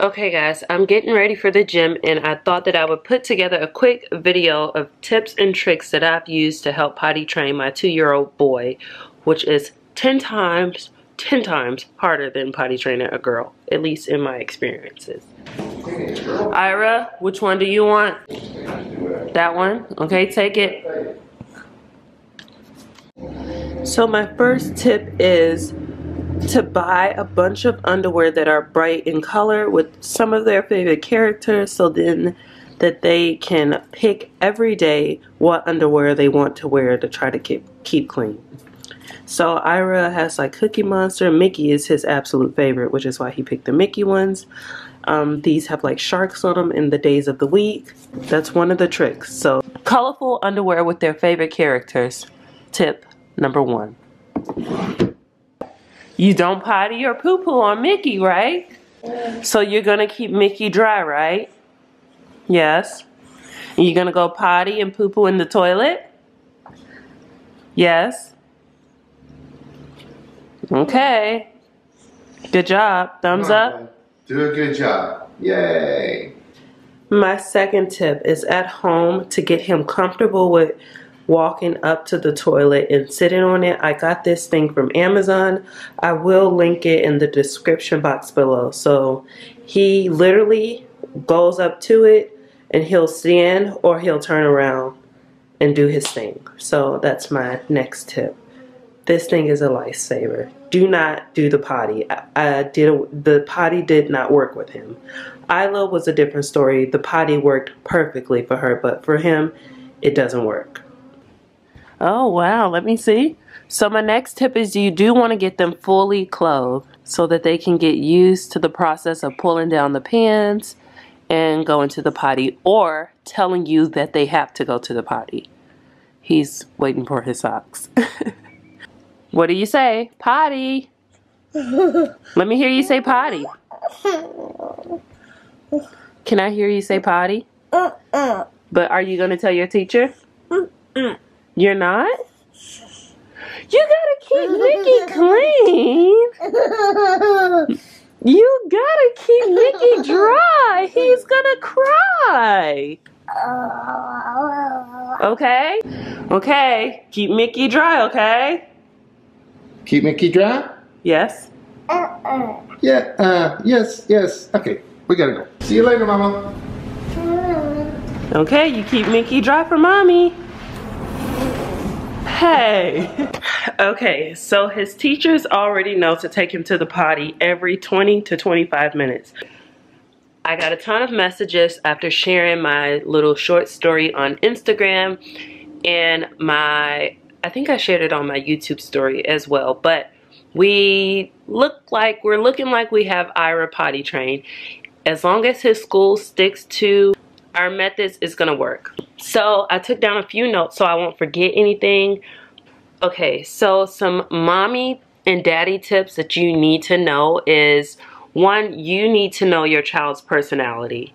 Okay guys, I'm getting ready for the gym and I thought that I would put together a quick video of tips and tricks that I've used to help potty train my two-year-old boy, which is 10 times, 10 times harder than potty training a girl, at least in my experiences. Ira, which one do you want? That one? Okay, take it. So my first tip is to buy a bunch of underwear that are bright in color with some of their favorite characters so then that they can pick every day what underwear they want to wear to try to keep, keep clean. So Ira has like Cookie Monster. Mickey is his absolute favorite, which is why he picked the Mickey ones. Um, these have like sharks on them in the days of the week. That's one of the tricks. So colorful underwear with their favorite characters. Tip number one. You don't potty or poo poo on Mickey, right? So you're gonna keep Mickey dry, right? Yes. And you're gonna go potty and poo poo in the toilet? Yes. Okay. Good job. Thumbs up. Do a good job. Yay. My second tip is at home to get him comfortable with walking up to the toilet and sitting on it. I got this thing from Amazon. I will link it in the description box below. So he literally goes up to it and he'll stand or he'll turn around and do his thing. So that's my next tip. This thing is a lifesaver. Do not do the potty. I, I did the potty did not work with him. Ila was a different story. The potty worked perfectly for her, but for him, it doesn't work. Oh, wow. Let me see. So my next tip is you do want to get them fully clothed so that they can get used to the process of pulling down the pants and going to the potty or telling you that they have to go to the potty. He's waiting for his socks. what do you say? Potty. Let me hear you say potty. Can I hear you say potty? Uh-uh. But are you going to tell your teacher? You're not? You gotta keep Mickey clean. You gotta keep Mickey dry. He's gonna cry. Okay? Okay. Keep Mickey dry, okay? Keep Mickey dry? Yes. Yeah, uh, yes, yes. Okay, we gotta go. See you later, Mama. Okay, you keep Mickey dry for mommy. Hey. okay, so his teachers already know to take him to the potty every 20 to 25 minutes. I got a ton of messages after sharing my little short story on Instagram and my, I think I shared it on my YouTube story as well, but we look like, we're looking like we have Ira potty trained. As long as his school sticks to our methods, is gonna work. So I took down a few notes so I won't forget anything. Okay, so some mommy and daddy tips that you need to know is one, you need to know your child's personality.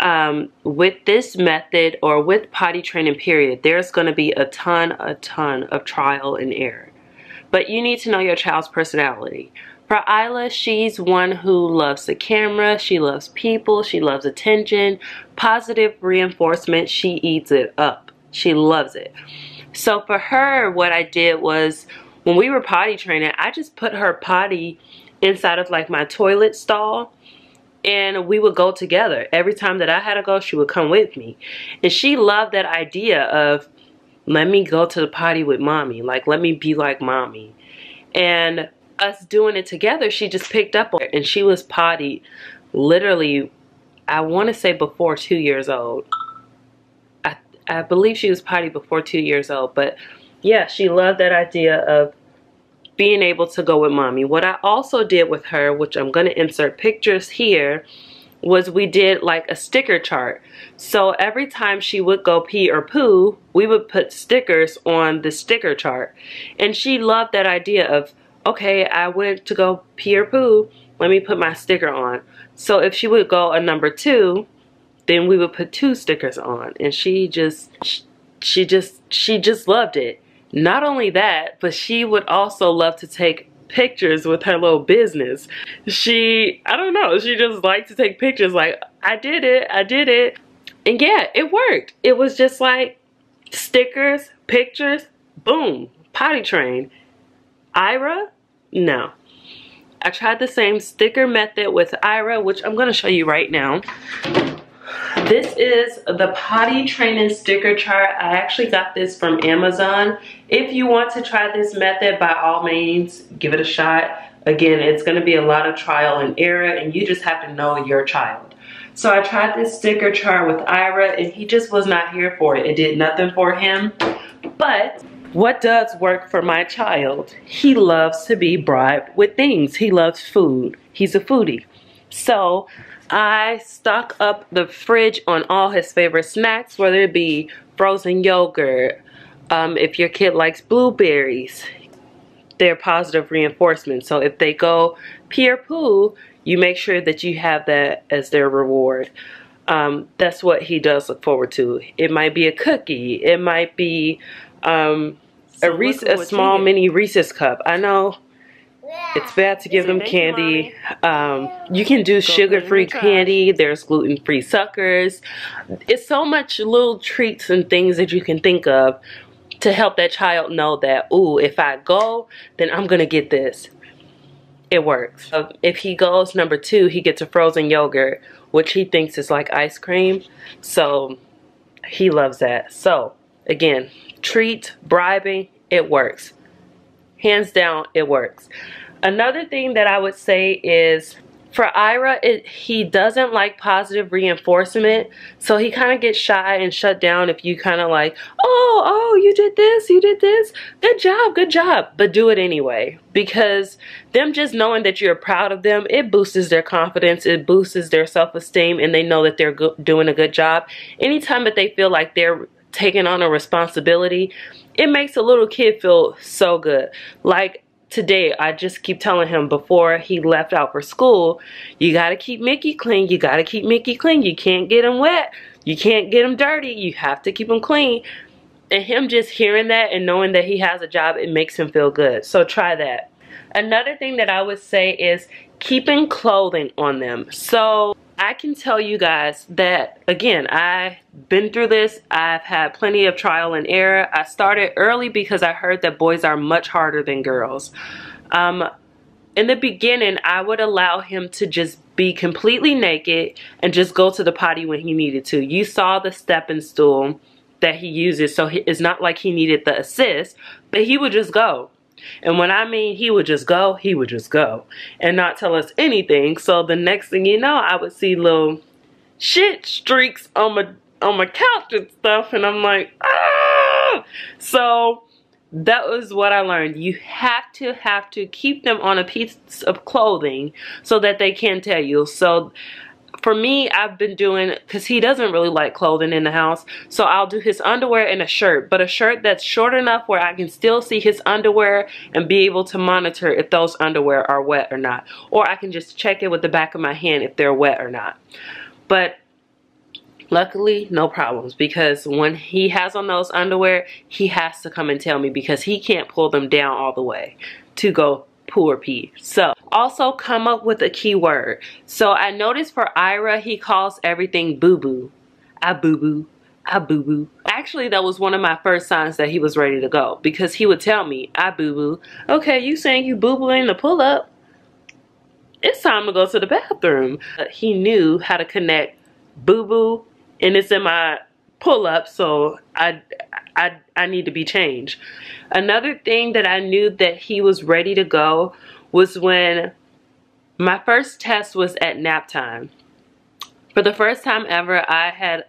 Um, with this method or with potty training period, there's to be a ton, a ton of trial and error. But you need to know your child's personality. For Ila, she's one who loves the camera, she loves people, she loves attention, positive reinforcement, she eats it up. She loves it. So for her, what I did was when we were potty training, I just put her potty inside of like my toilet stall and we would go together. Every time that I had to go, she would come with me. And she loved that idea of let me go to the potty with mommy. Like, let me be like mommy. And us doing it together, she just picked up on it. And she was potty literally, I want to say before two years old. I, I believe she was potty before two years old. But yeah, she loved that idea of being able to go with mommy. What I also did with her, which I'm going to insert pictures here, was we did like a sticker chart. So every time she would go pee or poo, we would put stickers on the sticker chart. And she loved that idea of, okay, I went to go pee or poo, let me put my sticker on. So if she would go a number two, then we would put two stickers on. And she just, she just, she just loved it. Not only that, but she would also love to take pictures with her little business. She, I don't know, she just liked to take pictures like, I did it, I did it. And yeah, it worked. It was just like stickers, pictures, boom, potty train. Ira, no. I tried the same sticker method with Ira, which I'm gonna show you right now. This is the potty training sticker chart. I actually got this from Amazon. If you want to try this method, by all means, give it a shot. Again, it's gonna be a lot of trial and error and you just have to know your child. So I tried this sticker chart with Ira and he just was not here for it. It did nothing for him. But what does work for my child? He loves to be bribed with things. He loves food. He's a foodie. So I stock up the fridge on all his favorite snacks, whether it be frozen yogurt, um, if your kid likes blueberries, they're positive reinforcement. So if they go pee or poo, you make sure that you have that as their reward. Um, that's what he does look forward to. It might be a cookie. It might be um, so a, Reese, a small mini Reese's cup. I know it's bad to give them candy. Um, you can do sugar-free candy. There's gluten-free suckers. It's so much little treats and things that you can think of to help that child know that, ooh, if I go, then I'm going to get this. It works. if he goes number two, he gets a frozen yogurt, which he thinks is like ice cream. So he loves that. So again, treat, bribing, it works. Hands down, it works. Another thing that I would say is for Ira, it, he doesn't like positive reinforcement. So he kind of gets shy and shut down if you kind of like, oh, oh, you did this, you did this. Good job, good job. But do it anyway. Because them just knowing that you're proud of them, it boosts their confidence. It boosts their self-esteem and they know that they're doing a good job. Anytime that they feel like they're taking on a responsibility, it makes a little kid feel so good. Like today I just keep telling him before he left out for school, you got to keep Mickey clean. You got to keep Mickey clean. You can't get him wet. You can't get him dirty. You have to keep him clean. And him just hearing that and knowing that he has a job, it makes him feel good. So try that. Another thing that I would say is keeping clothing on them. So I can tell you guys that, again, I've been through this. I've had plenty of trial and error. I started early because I heard that boys are much harder than girls. Um, in the beginning, I would allow him to just be completely naked and just go to the potty when he needed to. You saw the stepping stool that he uses, so it's not like he needed the assist, but he would just go. And when I mean he would just go, he would just go and not tell us anything. So the next thing you know, I would see little shit streaks on my on my couch and stuff and I'm like, ah! So that was what I learned. You have to have to keep them on a piece of clothing so that they can tell you. So for me, I've been doing, because he doesn't really like clothing in the house, so I'll do his underwear and a shirt, but a shirt that's short enough where I can still see his underwear and be able to monitor if those underwear are wet or not. Or I can just check it with the back of my hand if they're wet or not. But luckily, no problems, because when he has on those underwear, he has to come and tell me because he can't pull them down all the way to go poor P. So also come up with a keyword. So I noticed for Ira, he calls everything boo-boo. I boo-boo. I boo-boo. Actually, that was one of my first signs that he was ready to go because he would tell me, I boo-boo. Okay, you saying you boo-booing the pull-up? It's time to go to the bathroom. He knew how to connect boo-boo and it's in my pull-up, so I, I, I need to be changed. Another thing that I knew that he was ready to go was when my first test was at nap time. For the first time ever, I had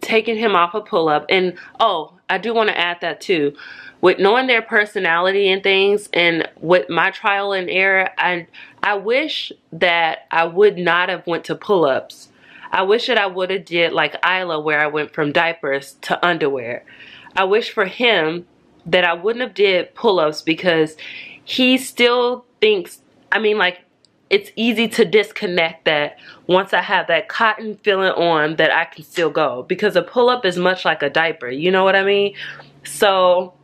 taken him off a pull-up. And, oh, I do want to add that too. With knowing their personality and things, and with my trial and error, I, I wish that I would not have went to pull-ups. I wish that I would have did like Ila, where I went from diapers to underwear. I wish for him that I wouldn't have did pull-ups because he still thinks, I mean like it's easy to disconnect that once I have that cotton feeling on that I can still go because a pull-up is much like a diaper, you know what I mean? So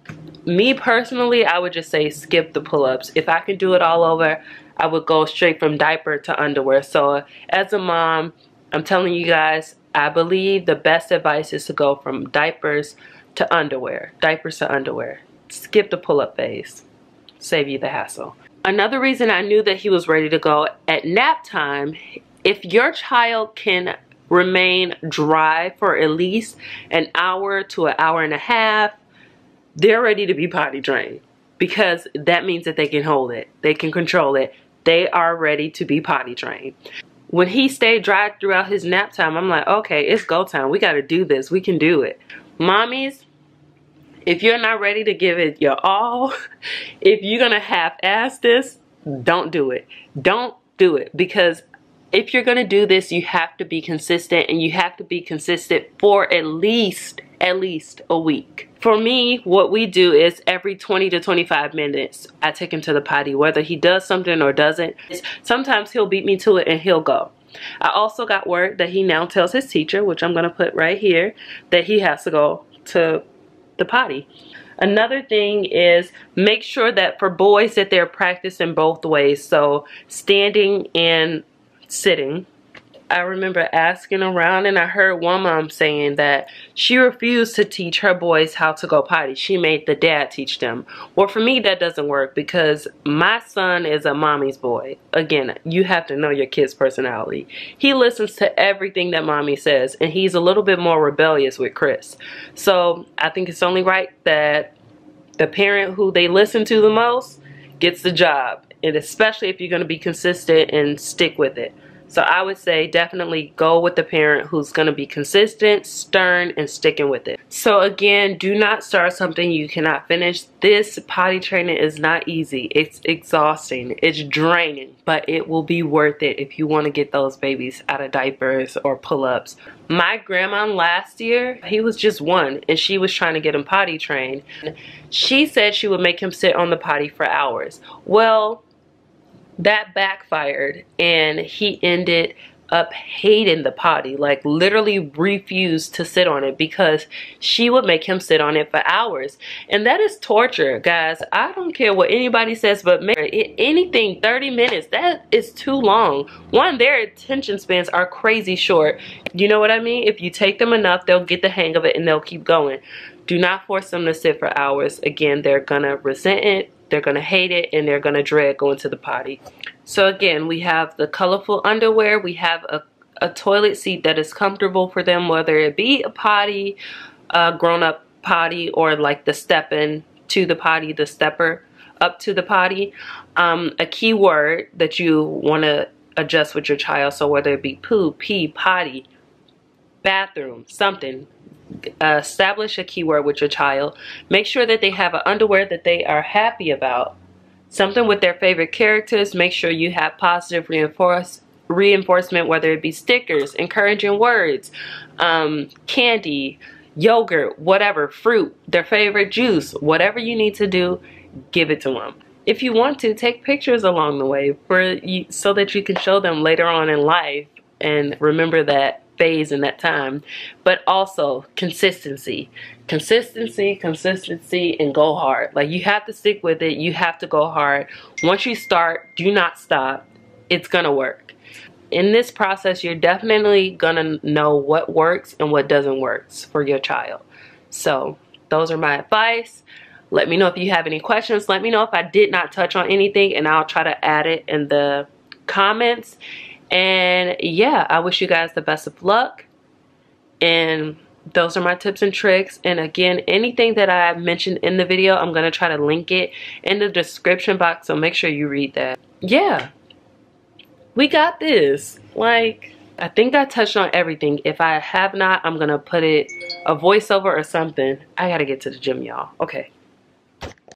me personally, I would just say skip the pull-ups. If I can do it all over, I would go straight from diaper to underwear. So as a mom, I'm telling you guys, I believe the best advice is to go from diapers to underwear. Diapers to underwear. Skip the pull-up phase. Save you the hassle. Another reason I knew that he was ready to go at nap time, if your child can remain dry for at least an hour to an hour and a half, they're ready to be potty trained because that means that they can hold it. They can control it. They are ready to be potty trained. When he stayed dry throughout his nap time, I'm like, okay, it's go time. We got to do this. We can do it. Mommies, if you're not ready to give it your all, if you're going to half-ass this, don't do it. Don't do it because if you're going to do this, you have to be consistent and you have to be consistent for at least, at least a week. For me, what we do is every 20 to 25 minutes, I take him to the potty, whether he does something or doesn't. Sometimes he'll beat me to it and he'll go. I also got word that he now tells his teacher, which I'm going to put right here, that he has to go to the potty. Another thing is make sure that for boys that they're practicing both ways. So standing and sitting. I remember asking around and I heard one mom saying that she refused to teach her boys how to go potty. She made the dad teach them. Well, for me, that doesn't work because my son is a mommy's boy. Again, you have to know your kid's personality. He listens to everything that mommy says and he's a little bit more rebellious with Chris. So I think it's only right that the parent who they listen to the most gets the job and especially if you're going to be consistent and stick with it. So I would say definitely go with the parent who's going to be consistent, stern, and sticking with it. So again, do not start something you cannot finish. This potty training is not easy. It's exhausting. It's draining, but it will be worth it if you want to get those babies out of diapers or pull-ups. My grandma last year, he was just one and she was trying to get him potty trained. She said she would make him sit on the potty for hours. Well, that backfired and he ended up hating the potty like literally refused to sit on it because she would make him sit on it for hours. And that is torture guys. I don't care what anybody says but anything 30 minutes that is too long. One their attention spans are crazy short. You know what i mean? If you take them enough they'll get the hang of it and they'll keep going. Do not force them to sit for hours. Again they're gonna resent it they're going to hate it and they're going to dread going to the potty. So again, we have the colorful underwear. We have a, a toilet seat that is comfortable for them, whether it be a potty, a grown-up potty, or like the step in to the potty, the stepper up to the potty. Um, a key word that you want to adjust with your child. So whether it be poo, pee, potty, bathroom, something, establish a keyword with your child. Make sure that they have an underwear that they are happy about. Something with their favorite characters. Make sure you have positive reinforce, reinforcement, whether it be stickers, encouraging words, um, candy, yogurt, whatever, fruit, their favorite juice, whatever you need to do, give it to them. If you want to, take pictures along the way for so that you can show them later on in life and remember that phase in that time, but also consistency. Consistency, consistency, and go hard. Like you have to stick with it. You have to go hard. Once you start, do not stop. It's gonna work. In this process, you're definitely gonna know what works and what doesn't work for your child. So those are my advice. Let me know if you have any questions. Let me know if I did not touch on anything and I'll try to add it in the comments and yeah, I wish you guys the best of luck. And those are my tips and tricks. And again, anything that I mentioned in the video, I'm going to try to link it in the description box. So make sure you read that. Yeah, we got this. Like, I think I touched on everything. If I have not, I'm going to put it a voiceover or something. I got to get to the gym, y'all. Okay.